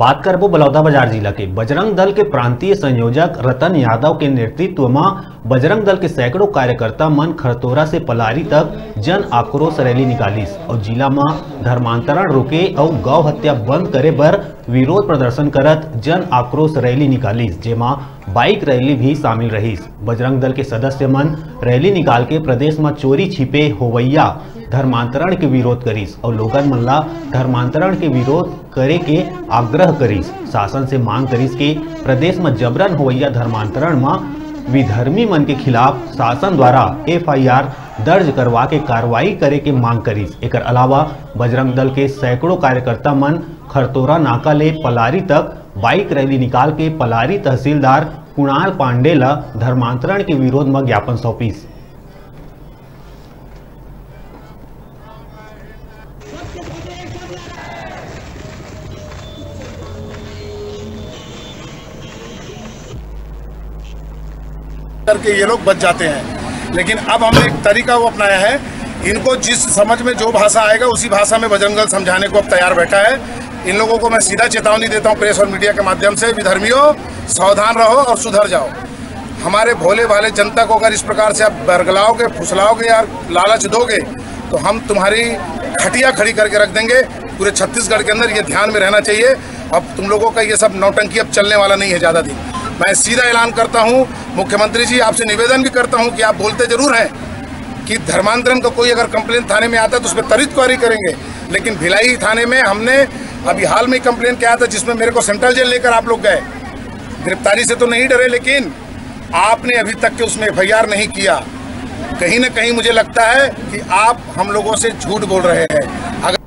बात करबो बलौदा बाज़ार जिला के बजरंग दल के प्रांतीय संयोजक रतन यादव के नेतृत्व में बजरंग दल के सैकड़ों कार्यकर्ता मन खरतोरा से पलारी तक जन आक्रोश रैली निकालिस और जिला में धर्मांतरण रोके और गौ हत्या बंद करे बर विरोध प्रदर्शन करत जन आक्रोश रैली निकालिस जेमा बाइक रैली भी शामिल रहीस बजरंग दल के सदस्य मन रैली निकाल के प्रदेश में चोरी छिपे होवैया। धर्मांतरण के विरोध करीस और लोगन मन ला धर्मांतरण के विरोध करे के आग्रह करीस। शासन से मांग करीस कि प्रदेश में जबरन होवैया धर्मांतरण में विधर्मी मन के खिलाफ शासन द्वारा एफआईआर दर्ज करवा के कार्रवाई करे के मांग करीस। एक अलावा बजरंग दल के सैकड़ों कार्यकर्ता मन खरतोरा नाका ले पलारी तक बाइक रैली निकाल के पलारी तहसीलदार कुणाल पांडे ला धर्मांतरण के विरोध में ज्ञापन सौंपीस। करके ये लोग बच जाते हैं। लेकिन अब हमने एक तरीका वो अपनाया है। इनको जिस समझ में जो भाषा आएगा, उसी भाषा में बजरंगल समझाने को अब तैयार बैठा है। इन लोगों को मैं सीधा चेतावनी देता हूँ प्रेस और मीडिया के माध्यम से। विधर्मियों, सावधान रहो और सुधर जाओ। हमारे भोले भाले जनता को अगर इस प्रकार से आप बरगलाओगे, फुसलाओगे या लालच दोगे तो हम तुम्हारी खटिया खड़ी करके रख देंगे। पूरे छत्तीसगढ़ के अंदर ये ध्यान में रहना चाहिए। अब तुम लोगों का ये सब नौटंकी अब चलने वाला नहीं है ज़्यादा दिन। मैं सीधा ऐलान करता हूँ, मुख्यमंत्री जी आपसे निवेदन भी करता हूँ कि आप बोलते ज़रूर हैं कि धर्मांतरण का कोई अगर कंप्लेन थाने में आता है तो उस पर त्वरित क्वारी करेंगे। लेकिन भिलाई थाने में हमने अभी हाल में कंप्लेन किया था जिसमें मेरे को सेंट्रल जेल लेकर आप लोग गए। गिरफ्तारी से तो नहीं डरे, लेकिन आपने अभी तक के उसमें एफ़ नहीं किया। कहीं ना कहीं मुझे लगता है कि आप हम लोगों से झूठ बोल रहे हैं। अगर